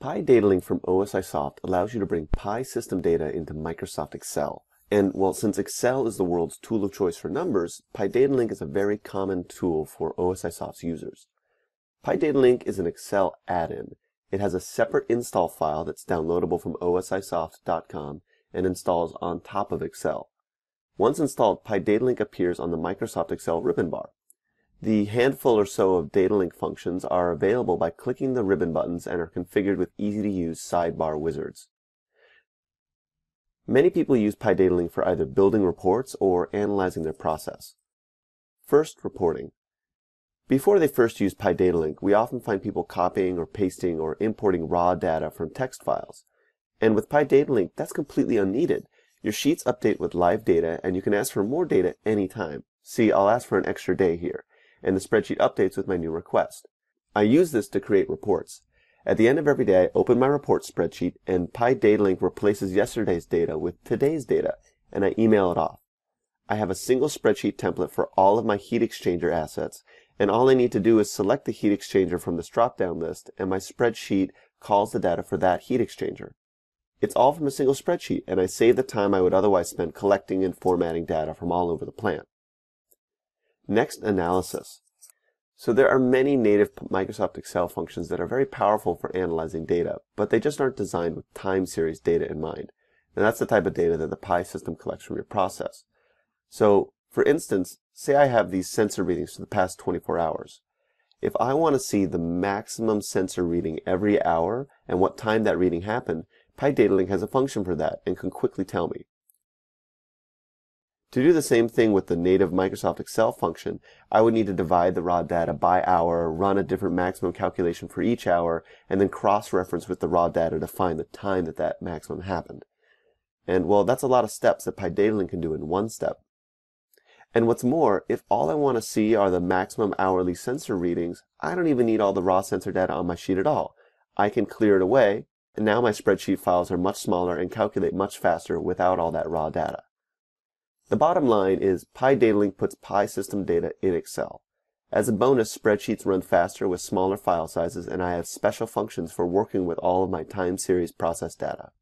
PI DataLink from OSIsoft allows you to bring PI system data into Microsoft Excel. And well, since Excel is the world's tool of choice for numbers, PI DataLink is a very common tool for OSIsoft's users. PI DataLink is an Excel add-in. It has a separate install file that's downloadable from osisoft.com and installs on top of Excel. Once installed, PI DataLink appears on the Microsoft Excel ribbon bar. The handful or so of data link functions are available by clicking the ribbon buttons and are configured with easy-to-use sidebar wizards. Many people use PI DataLink for either building reports or analyzing their process. First, reporting. Before they first use PI DataLink, we often find people copying or pasting or importing raw data from text files. And with PI DataLink, that's completely unneeded. Your sheets update with live data and you can ask for more data anytime. See, I'll ask for an extra day here and the spreadsheet updates with my new request. I use this to create reports. At the end of every day, I open my report spreadsheet and PI DataLink replaces yesterday's data with today's data and I email it off. I have a single spreadsheet template for all of my heat exchanger assets and all I need to do is select the heat exchanger from this drop-down list and my spreadsheet calls the data for that heat exchanger. It's all from a single spreadsheet and I save the time I would otherwise spend collecting and formatting data from all over the plant. Next, analysis. So there are many native Microsoft Excel functions that are very powerful for analyzing data, but they just aren't designed with time series data in mind. And that's the type of data that the PI system collects from your process. So, for instance, say I have these sensor readings for the past 24 hours. If I want to see the maximum sensor reading every hour and what time that reading happened, PI DataLink has a function for that and can quickly tell me. To do the same thing with the native Microsoft Excel function, I would need to divide the raw data by hour, run a different maximum calculation for each hour, and then cross-reference with the raw data to find the time that that maximum happened. And well, that's a lot of steps that PI DataLink can do in one step. And what's more, if all I want to see are the maximum hourly sensor readings, I don't even need all the raw sensor data on my sheet at all. I can clear it away, and now my spreadsheet files are much smaller and calculate much faster without all that raw data. The bottom line is PI DataLink puts PI system data in Excel. As a bonus, spreadsheets run faster with smaller file sizes and I have special functions for working with all of my time series process data.